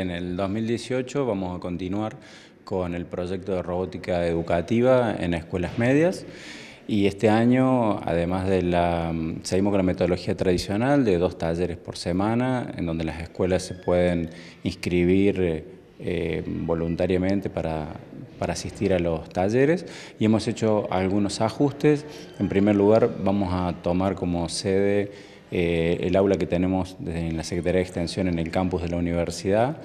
En el 2018 vamos a continuar con el proyecto de robótica educativa en escuelas medias y este año, además de la, seguimos con la metodología tradicional de dos talleres por semana, en donde las escuelas se pueden inscribir eh, voluntariamente para, para asistir a los talleres y hemos hecho algunos ajustes. En primer lugar, vamos a tomar como sede eh, el aula que tenemos en la Secretaría de Extensión en el campus de la universidad.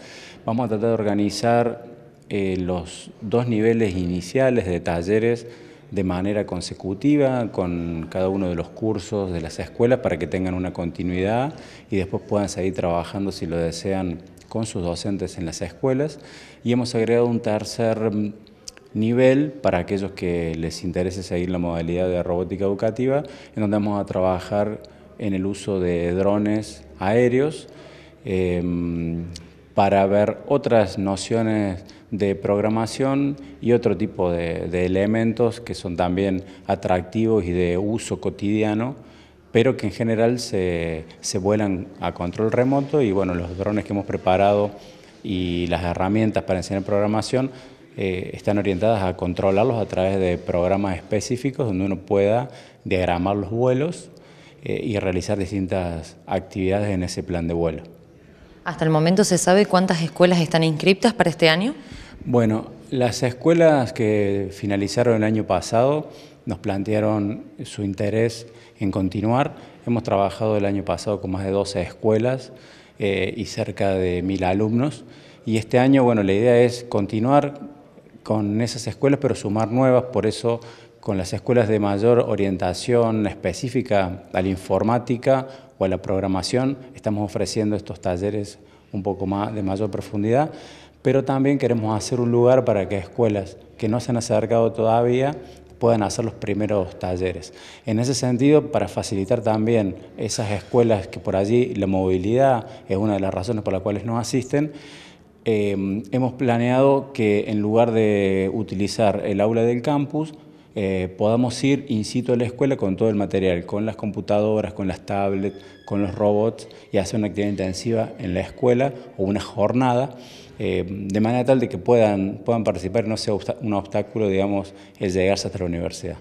Vamos a tratar de organizar eh, los dos niveles iniciales de talleres de manera consecutiva con cada uno de los cursos de las escuelas para que tengan una continuidad y después puedan seguir trabajando si lo desean con sus docentes en las escuelas. Y hemos agregado un tercer nivel para aquellos que les interese seguir la modalidad de robótica educativa, en donde vamos a trabajar en el uso de drones aéreos em, para ver otras nociones de programación y otro tipo de, elementos que son también atractivos y de uso cotidiano, pero que en general se, se vuelan a control remoto. Y bueno, los drones que hemos preparado y las herramientas para enseñar programación eh, están orientadas a controlarlos a través de programas específicos donde uno pueda diagramar los vuelos eh, y realizar distintas actividades en ese plan de vuelo. ¿Hasta el momento se sabe cuántas escuelas están inscriptas para este año? Bueno, las escuelas que finalizaron el año pasado nos plantearon su interés en continuar. Hemos trabajado el año pasado con más de 12 escuelas eh, y cerca de mil alumnos. Y este año, bueno, la idea es continuar con esas escuelas, pero sumar nuevas, por eso con las escuelas de mayor orientación específica a la informática o a la programación, estamos ofreciendo estos talleres un poco más de mayor profundidad, pero también queremos hacer un lugar para que escuelas que no se han acercado todavía puedan hacer los primeros talleres. En ese sentido, para facilitar también esas escuelas que por allí la movilidad es una de las razones por las cuales no asisten, eh, hemos planeado que en lugar de utilizar el aula del campus, eh, podamos ir in situ a la escuela con todo el material, con las computadoras, con las tablets, con los robots y hacer una actividad intensiva en la escuela o una jornada, eh, de manera tal de que puedan, puedan participar y no sea un obstáculo, digamos, el llegarse hasta la universidad.